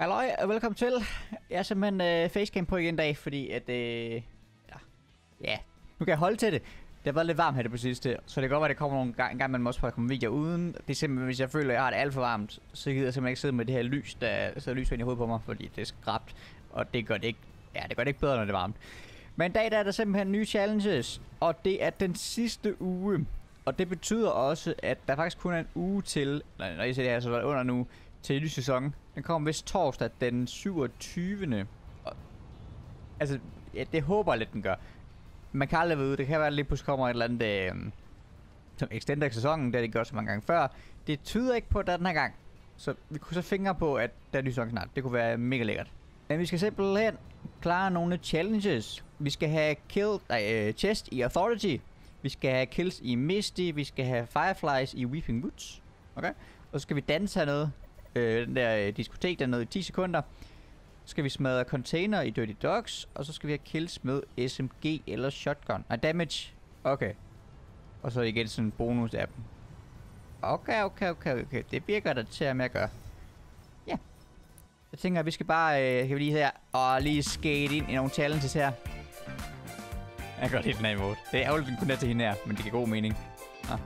Halløj, og velkommen til. Jeg er simpelthen øh, facecam på igen i dag, fordi at, øh, ja, ja, nu kan jeg holde til det. Det har været lidt varmt her det på sidste, så det kan godt være, at det kommer nogle gang, en gang man også prøve at komme videoer uden. Det er simpelthen, hvis jeg føler, at jeg har det alt for varmt, så gider jeg simpelthen ikke sidde med det her lys, der sidder lys ind i hovedet på mig, fordi det er skrabt. Og det gør det ikke, ja, det gør det ikke bedre, når det er varmt. Men i dag der er der simpelthen nye challenges, og det er den sidste uge. Og det betyder også, at der faktisk kun er en uge til, når I ser det her, så er der under nu, til en ny sæson. Den kommer vist torsdag den 27. Og, altså, ja, det håber jeg lidt, den gør. Man kan aldrig vide, det kan være, at lige pludselig kommer et eller andet, øh, som extender sæsonen, det har de gjort så mange gange før. Det tyder ikke på, at der er den her gang. Så vi kunne så fingre på, at der er ny sæson snart. Det kunne være mega lækkert. Men vi skal simpelthen klare nogle challenges. Vi skal have kill, nej, uh, chest i Authority. Vi skal have kills i Misty. Vi skal have Fireflies i Weeping Woods. Okay? Og så skal vi danse hernede. Øh, den der øh, diskotek dernede i 10 sekunder. Så skal vi smadre container i Dirty Dogs. Og så skal vi have kills med SMG eller shotgun. Nej, damage. Okay. Og så igen sådan en bonus af dem. Okay, okay, okay, okay. Det virker da til at med at gøre. Ja. Jeg tænker, at vi skal bare, øh, kan vi lige her, og lige skate ind i nogle challenges her. Jeg kan godt lide den her imod. Det er ærgerligt, at den kun er til hende her, men det giver god mening. Nå.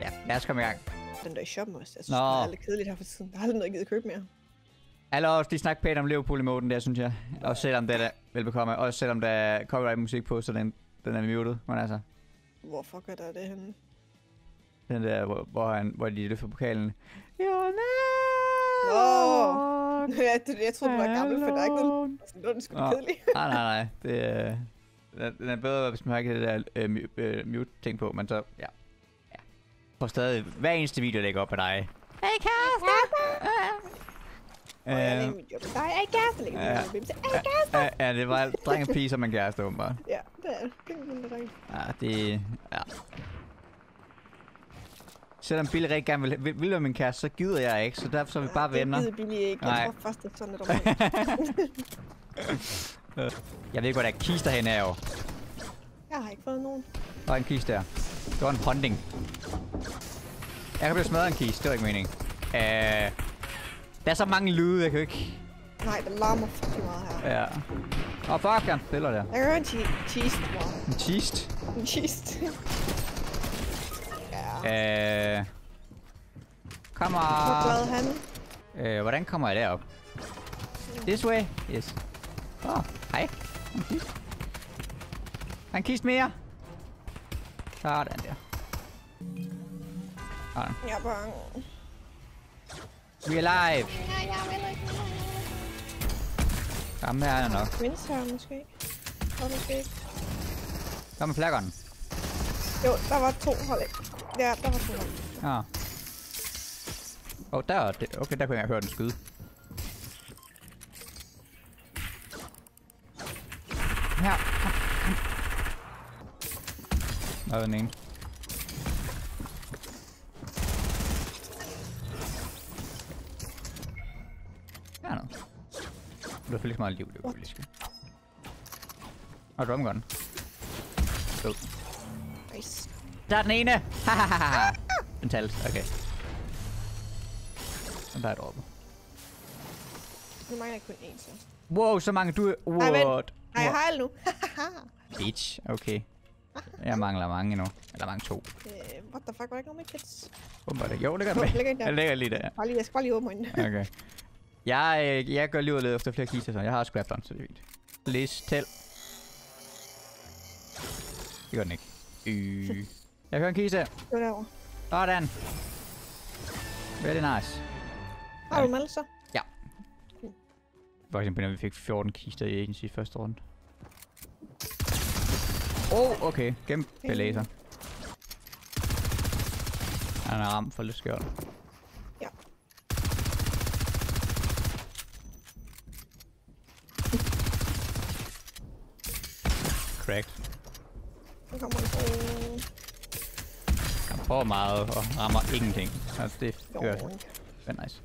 Ja, lad os komme i gang. Den der i shoppen også. Jeg synes, Nå. det er lidt kedeligt her for tiden. Der er aldrig noget, jeg gider købe mere. Lad os lige snakke pænt om Liverpool i moden der, synes jeg. Og selvom det er der velbekomme. Også selvom der er copyright musik på, så den, den er muted. Men altså, Hvor fuck er der det henne? den der, hvor, hvor, han, hvor de løfter pokalen. You're Nå. jeg, jeg troede, du var gammel, for der er ikke noget. Altså, nu er den sgu Nå. kedelig. Nej, nej, nej. Det er, den- den er bedre, hvis man har ikke det der øh, øh, mute-ting på, men så, ja. For stadig, hver eneste video, jeg lægger op af dig. Hey, kæreste! Og jeg er Øh, i mit job. Der er kæreste. Ja. Ja. Hey, kæreste! Ja, ja, det var dreng og pige, som man kæreste, åbenbart. Ja, det er det. Er. Ja, det... Ja. Selvom Billy rigtig gerne vil, vil, vil være min kæreste, så gider jeg ikke, så derfor så er vi bare venner. Det gider Billy ikke. Nej. Jeg tror først, det er sådan lidt om. Jeg ved ikke, hvor der er kister hen er jo. Jeg har ikke fået nogen. Der er en kiste der. Det var en ponding. Jeg kan blive smadret en kiste, det var ikke mening. Uh, der er så mange lyde, jeg kan ikke... Nej, der larmer fucking meget her. Ja. Åh, oh, fuck, han stiller der. Jeg kan høre en che- cheese. En kiste. En cheese. ja. Uh, Hvor kommer... glad er han? Uh, hvordan kommer jeg derop? This way? Yes. Åh, oh, hej. En kiste. En kiste mere. Sådan der. Sådan. Jeg er bange. We are live. Ikke. Jamen, her er der nok. Twins her måske. Og måske ikke. Kom med flaggeren. Jo, der var to hold. Ja, der var to hold. Ja. Åh, oh, der er det. Okay, der kunne jeg høre den skyde. Her. Der er den ene. Er noget. Du har så meget liv, det er jo Og drum gun. Død. Nice. Der er den ene! Den talte, okay. Og der er et oppe. Nu mangler jeg kun én, så. Wow, så mange du... Nej, vent. What? Nej, jeg har nu. Bitch, okay. Jeg mangler mange endnu. Eller mange to. Øh, what the fuck, var der ikke nogen med kids? Håber det. Jo, det gør det ligger der. Jeg ligger lige der. Bare lige, jeg skal bare lige åbne øjnene. Okay. Jeg, øh, jeg gør lige ud efter flere kister, så jeg har scrapdon, så det er fint. Please, tell. Det gør den ikke. Øh. Jeg hører en kiste. Det var derovre. Sådan. Very nice. Har du dem alle så? For eksempel, når vi fik 14 kister i agency i første runde. Oh, okay. Okay. laser. Han er ramt for lidt skjold. Ja. Cracked. Nu kommer en. Han får meget og rammer ingenting. Altså, det gør er nice.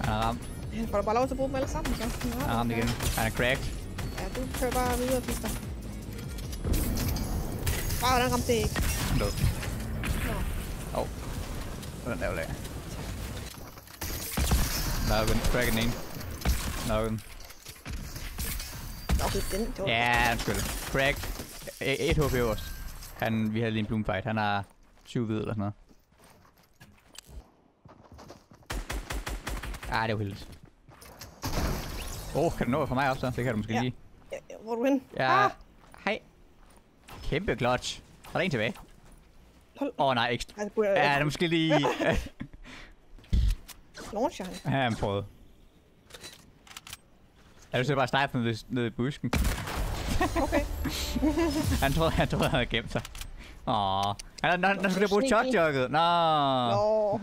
Han er ramt. Han får da bare lov til at bruge dem alle sammen, så. Han er ramt igen. Han er cracked. Ja, du kører bare videre, pister. Wow, den ramte det ikke. Han er død. Nå. Åh. Oh. Den der var lag. Er jo cracket den ene. Nok. Okay, den. Var Ja, undskyld. E- Et HP øverst. Han, vi havde lige en bloomfight. Han har 7 hvid eller sådan noget. Ah, det er uheldigt. Åh, oh, kan du nå fra mig også så? Det kan du måske Ja. lige. Ja, hvor er du hen? Ja. Ah. Kæmpe clutch. Er der en tilbage? Åh oh, nej, ikke. Ja, det er måske lige... launcher han. Ja, han prøvede. Er du så bare snipe ned, ned i busken? Okay. Han troede, han troede, han havde gemt sig. Åh. Han, han, han, skulle bruge shotjugget. Nå. Nå.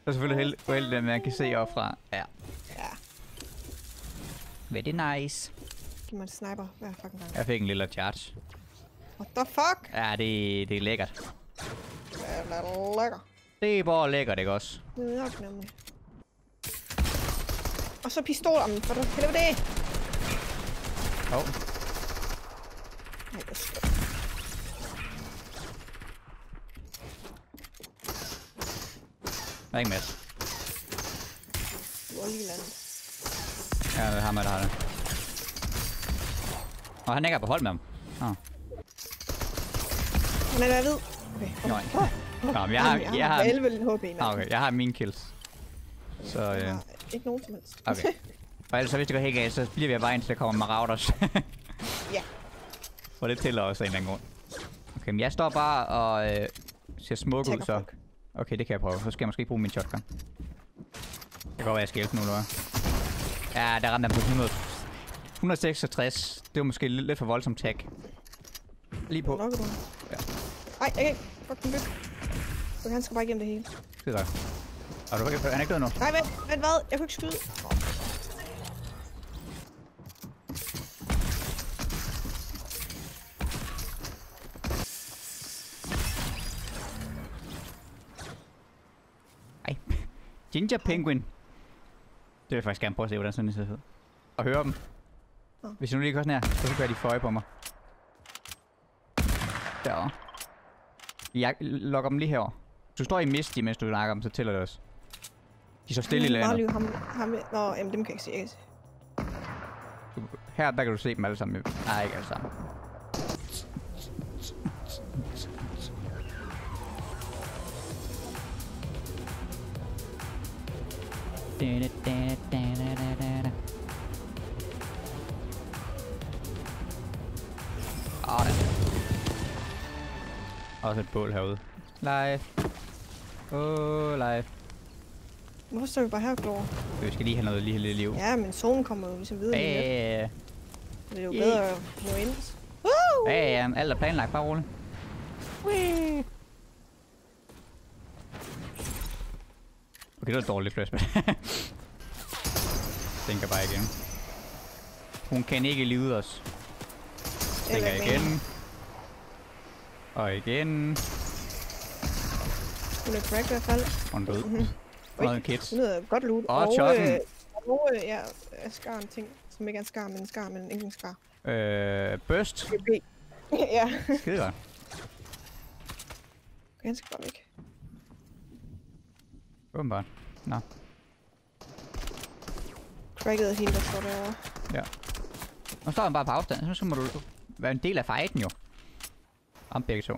Det er selvfølgelig held, uheldigt, at man kan se opfra. Ja. Ja, Very nice. giv mig en sniper hver fucking gang. Jeg fik en lille charge. What the fuck? Ja, det, det er lækkert. Det er lækker. Det er bare lækkert, ikke også? Det er nok nemlig. Og så pistolen, for der helvede. Åh. Oh. Nej, det er skørt. Der er ikke mere. Du var lige landet. Ja, det er ham, der har det. Og han ikke er på hold med ham. Nå. Han er hvid. Okay. Nej. Nå, men jeg har, jeg har, 11 HP, mand. Ah, okay, jeg har mine kills. Så, Jeg øh, har ikke nogen som helst. okay. Og ellers så hvis det går helt galt, så bliver vi bare indtil der kommer Marauders. Ja. For det tæller også af en eller anden grund. Okay, men jeg står bare og øh, ser smuk ud, så. Okay, det kan jeg prøve. Så skal jeg måske ikke bruge min shotgun. Det kan godt være, jeg skal hjælpe nu, eller hvad? Ja, der ramte han på 100. 166. Det var måske lidt, for voldsomt tag. Lige på. Ja. Ej, jeg kan ikke. Fuck den byg. Okay, han skal bare igennem det hele. Skide godt. Og du er ikke- han er ikke død nu? Nej, vent, vent, hvad? Jeg kunne ikke skyde. Ej. Ginger Penguin. Det vil jeg faktisk gerne prøve at se, hvordan sådan en ser ud. Og høre dem. Hvis jeg nu lige går sådan her, så kan de føje på mig. Derovre. Jeg lokker dem lige herover. Du står i mist, mens du snakker dem, så tæller det også. De står stille i er landet. ham, ham, Nå, jamen, dem kan jeg ikke se. Jeg se. Du- Her, der kan du se dem alle sammen. Nej, ikke alle sammen. Sådan. Også et bål herude. Live. Åh, oh, live. Hvorfor står vi bare her og glor? Vi skal lige have noget lige lidt liv. Ja, men zonen kommer jo ligesom videre. lige lidt. Ja, Det er jo Yay. bedre at nå ind. Woo! ja, ja. Alt er planlagt, bare roligt. Whee! Okay, det var et dårligt flashback. Tænker bare igen. Hun kan ikke lide os. Tænker igen. Og igen. Hun er cracked i hvert fald. Og en død. Og en kids. Hun er godt loot. Og chokken. øh, og øh, ja, er skar en ting, som ikke er en skar, men en skar, men ikke en skar. Øh, burst. Ja, Skide godt. ganske bare væk. Åbenbart. Nå. Cracket hende, der står derovre. Nu står han bare på afstand, så må du være en del af fighten jo. Om begge to.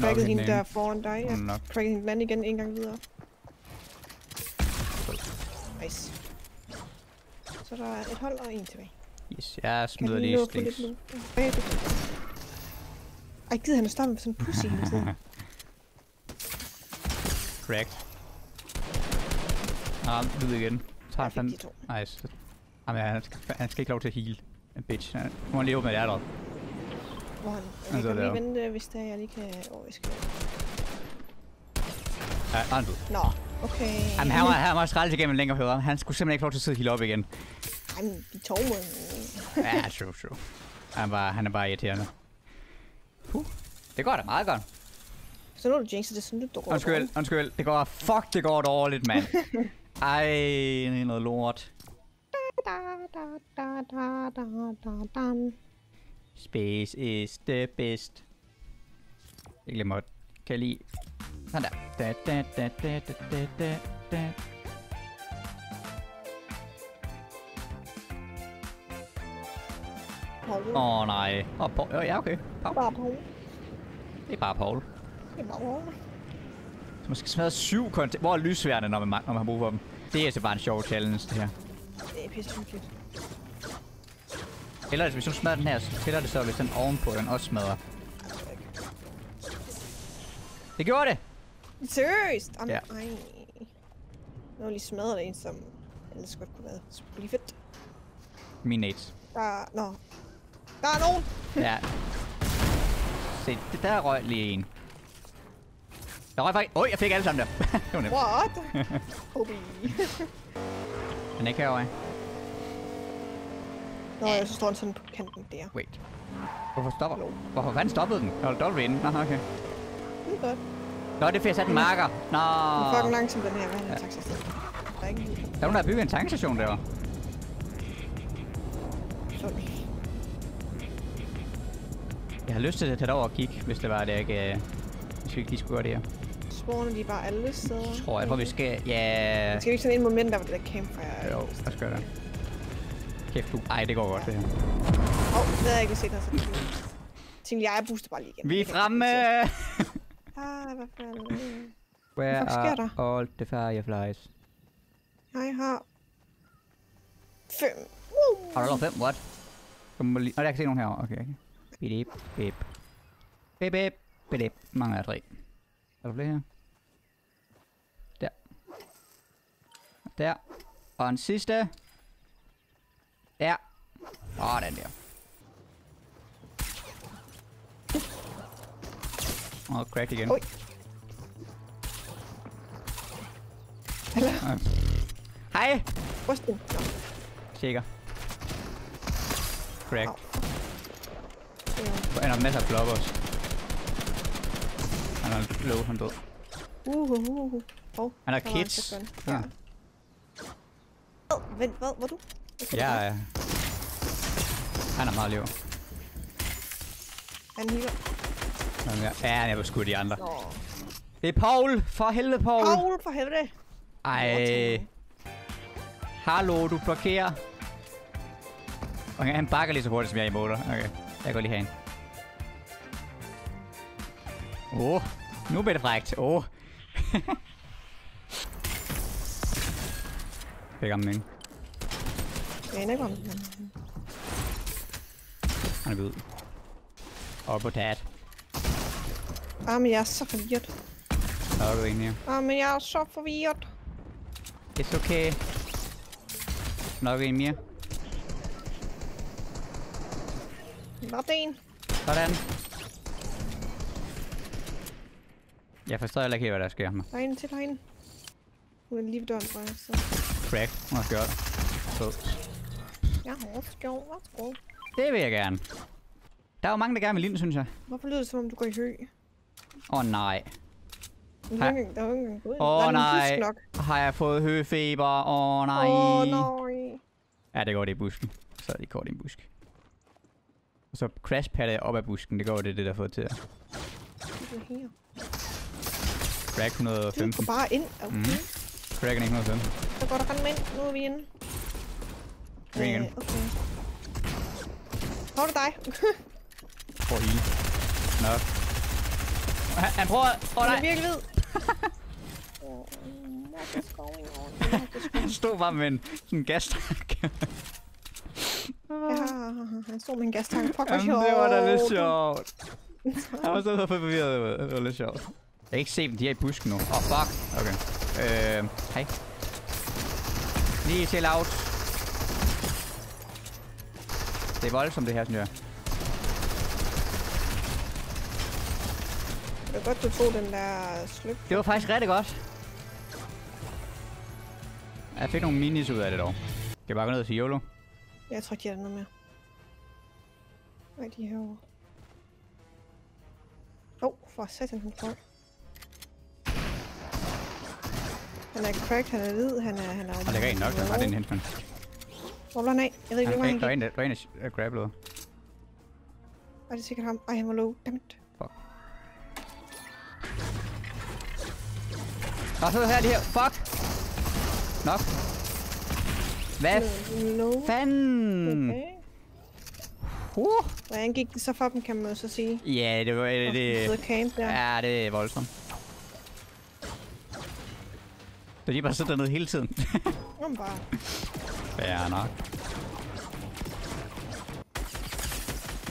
Cracket en hende der foran dig, ja. Mm, Nok. Cracket hende den igen en gang videre. Nice. Så der er et hold og en tilbage. Yes, jeg Kan smider du lige loot? Ja, kan. Ej, gider han at stoppe med sådan en pussy hele tiden? Cracked. Ah, lyd igen. Tager Jeg fik de to. Nice. Jamen, han skal, han skal ikke lov til at heal. En bitch. Han, må leve med hjertet. Hvor han... Jeg sidder kan lige vente, hvis der jeg lige kan... Åh, jeg skal... Ja, han er død. Nå, okay. Jamen, han var, han var skraldet igennem en længere høre. Han skulle simpelthen ikke få lov til at sidde heal op igen. Jamen, de tog mig. Ja, true, true. Han, var, han er bare irriterende. Puh. Det går da meget godt. Så nu er du jinxet det sådan lidt dårligt. Undskyld, undskyld. Det går... Fuck, det går dårligt, mand. Ej, det er noget lort. Da, da, da, da, da, da. Space is the best. Jeg glemmer, kan jeg lige... Sådan der. Da, da, da, da, da, da, da. da. Åh oh, nej. Åh, oh, Paul. Ja, okay. Paul. Bare Paul. Det er bare Paul. Det er bare Paul. Så man skal smadre syv konti... Hvor er lysværende, når man, når man har brug for dem? Det er altså bare en sjov challenge, det her. Det er pisse hyggeligt. Eller hvis du smadrer den her, så tæller det så, hvis den ovenpå den også smadrer. Det gjorde det! Seriøst? Am, Ja. Ej. Nu har lige smadret en, som ellers godt kunne være fedt. Min nates. Der er... Nå. Der er nogen! Ja. Se, det der røg lige en. Der røg faktisk... Oj, jeg fik alle sammen der. det var nemt. What? Obi. Men ikke herovre. Nå, jeg så står den sådan på kanten der. Wait. Hvorfor stopper? Hvorfor fanden stoppede den? Jeg holdt dobbelt inde. Nå, okay. Det er godt. Nå, det er fordi jeg satte en marker. Nå. Den er fucking langsom, den her. Hvad er Ja. ja. taxasted? Der er ikke en. Der er nogen, der har bygget en tankstation derovre. Så Jeg har lyst til at tage derover og kigge, hvis det var det, jeg ikke... øh, Hvis vi ikke lige skulle gøre det her. Spawner de bare alle steder. Jeg tror, jeg tror, vi skal... Ja... Skal vi ikke sådan en moment, der var det der campfire? Jo, lad os gøre det. Kæft, du. Ej, det går godt, det her. Åh, oh, det havde jeg ikke set her. Så jeg tænkte, jeg booster bare lige igen. Vi er jeg fremme! Ah, hvad fanden? Where fuck sker are all the fireflies? Jeg har... Fem. Uh. Har du allerede fem? What? Må lige... Nå, jeg kan se nogen herovre. Okay, okay. Bidip, bip. Bip, bip, bidip. Mange af tre. Er der flere her? Der. Og Der. Og en sidste. Der. Og den der. Og crack igen. Øh. Hej! rysten. Nå, Sikker. Crack. Han har masser af blockers. Han har low, han død. Uh, uh, uh, uh. Oh, Han har kids. Ja. Vent, hvad? Var du? Ja, ja. Han har meget liv. Han. Nå, Ja, han er på skud de andre. Nå. Det er Paul! For helvede, Paul! Paul, for helvede. Ej. Hallo, du blokerer. Okay, han bakker lige så hurtigt, som jeg er i motor. Okay, jeg går lige herind. Åh, oh, nu bliver det frækt. Åh. Oh. Fik ham den. Jeg aner ikke, om den Han er hvid. Og på tat. Ah, men jeg er så forvirret. Der er du en her. Ah, men jeg er så forvirret. It's okay. Nok en mere. Var det en? Sådan. Jeg forstår heller ikke helt, hvad der sker. Der er en til derinde. Hun er lige ved døren, tror jeg. Så. Crack. Hun har skørt. Så. Jeg har også gjort. Værsgo. Det vil jeg gerne. Der er jo mange, der gerne vil den, synes jeg. Hvorfor lyder det, som om du går i hø? Åh oh, nej. Der er ikke- der jo ikke engang gået ind. Åh nej. Har jeg fået høfeber? Åh oh, nej. Åh, oh, nej. Ja, det går det i busken. Så er det kort i en busk. Og så crashpadder jeg op ad busken. Det går det, det der har fået til Det er her. crack Du 115. går bare ind. Okay. Mhm. Crack er 115. Så går der rende ind. Nu er vi inde. Kom igen. Øh, okay. Hvor er det dig? Prøv at heal. Nok. Han, han prøver... Åh oh, Han er nej. virkelig hvid. Han stod bare med en sådan en gastank. Ja, han stod med en gastank. Fuck, hvor sjovt. det var da lidt sjovt. Han var så så forvirret. Det var lidt sjovt. Jeg kan ikke se dem, de er i busken nu. Åh, oh, fuck. Okay. Øh, hej. Lige til out. Det er voldsomt, det her, synes jeg. Det var godt, du tog den der sløb. Det var faktisk rigtig godt. Jeg fik nogle minis ud af det dog. Skal jeg bare gå ned til YOLO? Jeg tror ikke, de har noget mere. Nej, de er herovre. Åh, oh, for satan, han tror. Han er cracked, han er hvid, han er... Han er Og det er rent nok, der har den henchman. Var han af? Jeg ved ikke, hvor Han han der er gik. en, der er en, der er grabblet. Var det sikkert ham? Ej, han var low. Dammit. Og så her, det her. Fuck! Nok. Hvad No. fanden? Okay. Uh. Hvordan gik det så for dem, kan man jo så sige? Ja, det var det. Det camp der. ja, det er voldsomt. Så de bare sidder dernede hele tiden. Nå, men bare. Fair nok.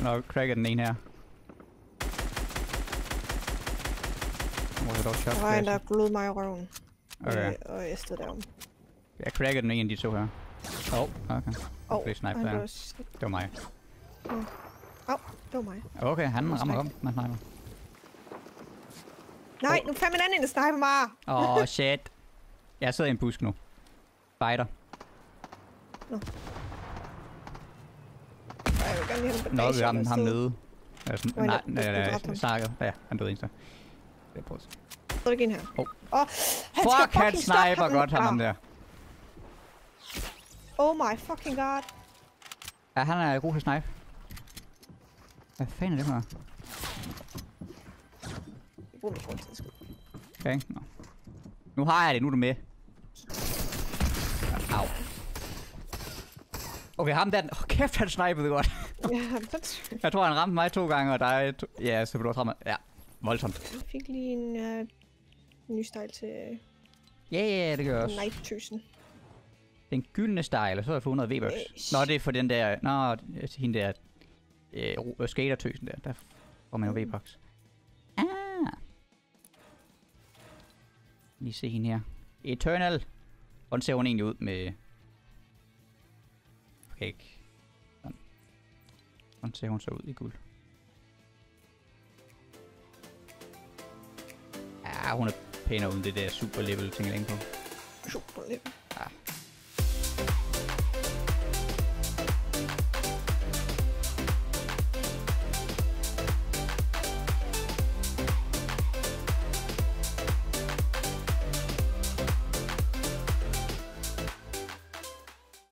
Nå, cracker den ene her. Hvor er dog shot Der var en, der glod mig i røven. Okay. Øh, og jeg stod derom. Jeg cracker den ene af de to her. Åh, oh, okay. Åh, Flere snipe han der. Det var mig. Au, det var mig. Okay, han rammer godt med sniper. Nej, nu fandt en anden, der sniper mig. Åh, oh, shit. Jeg sidder i en busk nu. Fighter. Ej, jeg vil gerne lige have en Nå, vi har ham, ham nede. Nå, nej, nej, nej, ham. nej, snakker. Ja, han døde eneste. Jeg prøver at se. Så er en her. Han Fuck, han sniper godt, ham, ham Ah, der. Oh my fucking god. Ja, han er god til at snipe. Hvad fanden er det for noget? Jeg bruger mikrofonen til at skyde. Okay, nå. Nu har jeg det, nu er du med. Okay, ham der, oh, kæft, han snipede godt. Jeg tror, han ramte mig to gange, og dig to... Ja, så blev du også ramt. Ja, voldsomt. Jeg fik lige en uh, ny style til Ja, ja, det gør også. night-tøsen. Den gyldne style, så har jeg fået 100 V-bucks. Yes. Nå, det er for den der... Nå, til hende der... Øh, øh, skatertøsen der. Der får man jo V-bucks. Ah. Lige se hende her. Eternal. Hvordan ser hun egentlig ud med... Okay, ikke. Sådan. Hvordan ser hun så ud i guld? Ja, hun er pænere uden det der super level ting på. Super level.